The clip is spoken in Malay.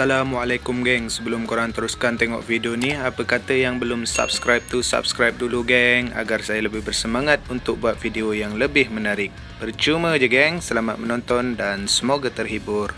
Assalamualaikum geng. Sebelum korang teruskan tengok video ni Apa kata yang belum subscribe tu subscribe dulu geng Agar saya lebih bersemangat untuk buat video yang lebih menarik. Percuma je geng. Selamat menonton dan semoga terhibur.